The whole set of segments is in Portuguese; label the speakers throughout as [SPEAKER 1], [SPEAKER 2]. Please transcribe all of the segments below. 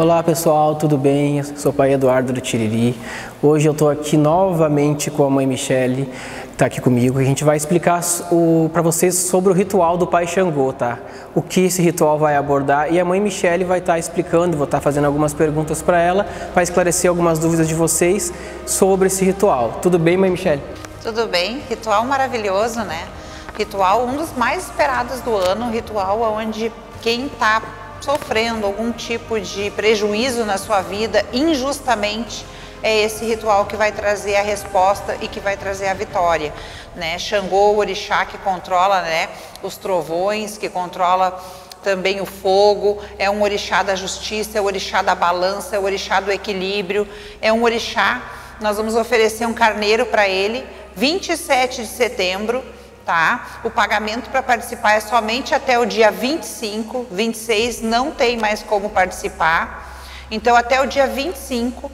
[SPEAKER 1] Olá pessoal, tudo bem? Eu sou o pai Eduardo do Tiriri. Hoje eu estou aqui novamente com a mãe Michele, que está aqui comigo. A gente vai explicar para vocês sobre o ritual do Pai Xangô, tá? O que esse ritual vai abordar e a mãe Michele vai estar tá explicando, vou estar tá fazendo algumas perguntas para ela, para esclarecer algumas dúvidas de vocês sobre esse ritual. Tudo bem, mãe Michele?
[SPEAKER 2] Tudo bem, ritual maravilhoso, né? Ritual um dos mais esperados do ano, ritual onde quem está sofrendo algum tipo de prejuízo na sua vida injustamente, é esse ritual que vai trazer a resposta e que vai trazer a vitória. Né? Xangô, o orixá que controla né, os trovões, que controla também o fogo, é um orixá da justiça, é o orixá da balança, é o orixá do equilíbrio, é um orixá. Nós vamos oferecer um carneiro para ele, 27 de setembro, tá? O pagamento para participar é somente até o dia 25, 26 não tem mais como participar. Então até o dia 25,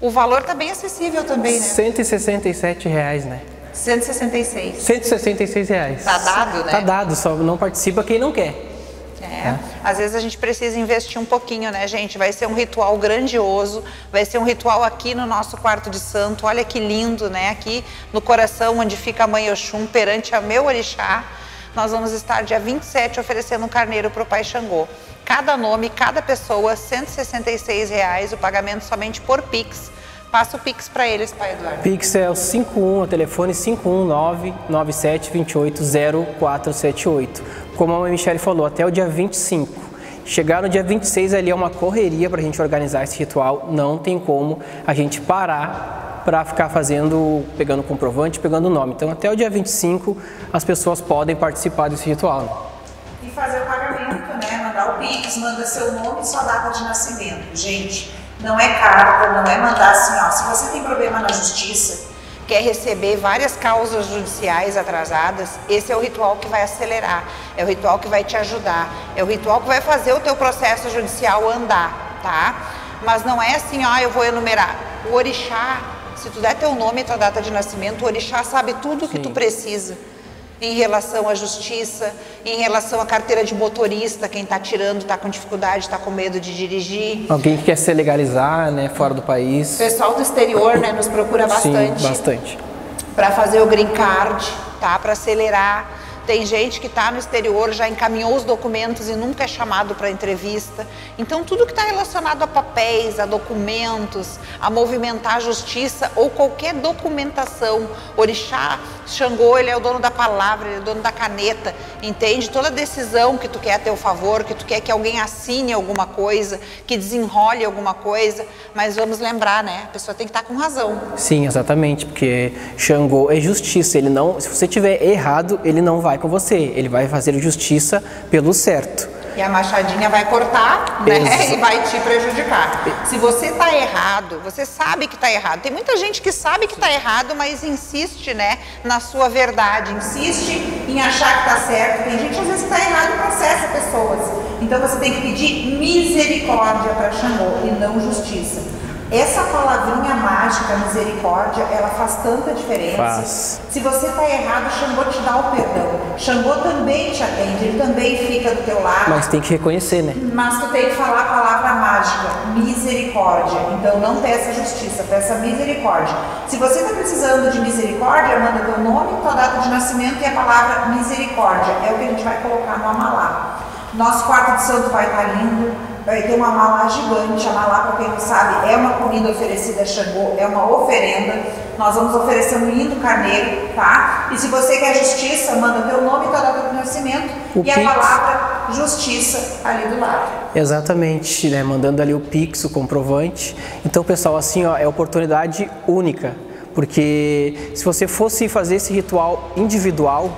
[SPEAKER 2] o valor está bem acessível também, né?
[SPEAKER 1] 167 reais, né?
[SPEAKER 2] 166.
[SPEAKER 1] 166 reais.
[SPEAKER 2] Tá dado, né?
[SPEAKER 1] Tá dado, só não participa quem não quer.
[SPEAKER 2] É. é. Às vezes a gente precisa investir um pouquinho, né, gente? Vai ser um ritual grandioso, vai ser um ritual aqui no nosso quarto de santo. Olha que lindo, né? Aqui no coração onde fica a mãe Oxum perante a meu orixá. Nós vamos estar dia 27 oferecendo um carneiro para o Pai Xangô. Cada nome, cada pessoa, 166 reais, o pagamento somente por Pix. Passa o Pix para eles, Pai Eduardo.
[SPEAKER 1] Pix é o 51, o telefone 519 9728 0478 como a Michelle falou, até o dia 25. Chegar no dia 26 ali é uma correria para a gente organizar esse ritual, não tem como a gente parar para ficar fazendo, pegando comprovante, pegando nome. Então até o dia 25 as pessoas podem participar desse ritual.
[SPEAKER 3] E fazer o pagamento, né? Mandar o Pix, manda seu nome e sua data de nascimento. Gente, não é carta, não é mandar assim, ó, se você tem problema na justiça,
[SPEAKER 2] quer receber várias causas judiciais atrasadas, esse é o ritual que vai acelerar, é o ritual que vai te ajudar, é o ritual que vai fazer o teu processo judicial andar, tá? Mas não é assim, ó, eu vou enumerar. O orixá, se tu der teu nome e tua data de nascimento, o orixá sabe tudo o que tu precisa em relação à justiça, em relação à carteira de motorista, quem está tirando está com dificuldade, está com medo de dirigir.
[SPEAKER 1] Alguém que quer se legalizar, né, fora do país.
[SPEAKER 2] O pessoal do exterior, né, nos procura bastante.
[SPEAKER 1] Sim, bastante.
[SPEAKER 2] Para fazer o green card, tá, para acelerar tem gente que está no exterior, já encaminhou os documentos e nunca é chamado para entrevista. Então, tudo que está relacionado a papéis, a documentos, a movimentar a justiça ou qualquer documentação, Orixá, Xangô, ele é o dono da palavra, ele é o dono da caneta, entende? Toda decisão que tu quer a teu favor, que tu quer que alguém assine alguma coisa, que desenrole alguma coisa, mas vamos lembrar, né? A pessoa tem que estar tá com razão.
[SPEAKER 1] Sim, exatamente, porque Xangô é justiça, ele não, se você tiver errado, ele não vai com você, ele vai fazer justiça pelo certo.
[SPEAKER 2] E a machadinha vai cortar, né? E vai te prejudicar. Se você está errado, você sabe que está errado. Tem muita gente que sabe que está errado, mas insiste, né, na sua verdade, insiste em achar que está certo. Tem gente às vezes está errado e processa pessoas. Então você tem que pedir misericórdia para Xangô e não justiça. Essa palavrinha mágica, misericórdia, ela faz tanta diferença.
[SPEAKER 1] Faz.
[SPEAKER 2] Se você está errado, Xangô te dá o perdão. Xangô também te atende, ele também fica do teu lado.
[SPEAKER 1] Mas tem que reconhecer, né?
[SPEAKER 2] Mas tu tem que falar a palavra mágica, misericórdia. Então não peça justiça, peça misericórdia. Se você está precisando de misericórdia, manda teu nome, tua data de nascimento e a palavra misericórdia. É o que a gente vai colocar no amalá. Nosso quarto de santo vai estar lindo vai ter uma malá gigante. A malá, para quem não sabe, é uma comida oferecida a Xangô, é uma oferenda. Nós vamos oferecer um lindo carneiro, tá? E se você quer justiça, manda teu nome e tua data de nascimento o e Pix. a palavra justiça ali do lado.
[SPEAKER 1] Exatamente, né? Mandando ali o Pix, o comprovante. Então, pessoal, assim, ó, é oportunidade única. Porque se você fosse fazer esse ritual individual,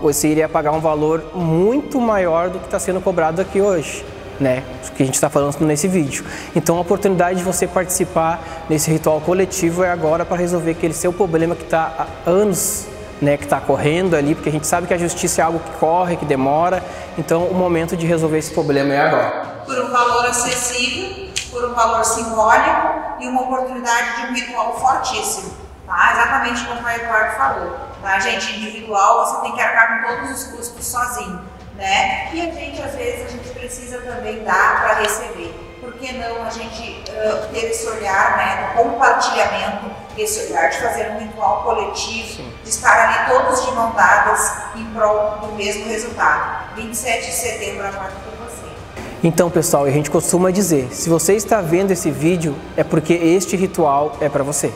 [SPEAKER 1] você iria pagar um valor muito maior do que está sendo cobrado aqui hoje né? Que a gente está falando nesse vídeo. Então, a oportunidade de você participar nesse ritual coletivo é agora para resolver aquele seu problema que está há anos, né? Que está correndo ali, porque a gente sabe que a justiça é algo que corre, que demora. Então, o momento de resolver esse problema é agora.
[SPEAKER 3] Por um valor acessível, por um valor simbólico e uma oportunidade de um ritual fortíssimo. Tá? Exatamente como o Eduardo falou. Tá, gente? Individual, você tem que arcar com todos os custos sozinho né? E a gente, às vezes, a gente precisa também dar para receber. Porque
[SPEAKER 2] que não a gente uh, ter esse olhar né, do compartilhamento, esse olhar de fazer um ritual coletivo, Sim. de estar ali todos de mão dadas em prol do mesmo resultado. 27 de setembro, aguardo por você.
[SPEAKER 1] Então, pessoal, a gente costuma dizer, se você está vendo esse vídeo, é porque este ritual é para você.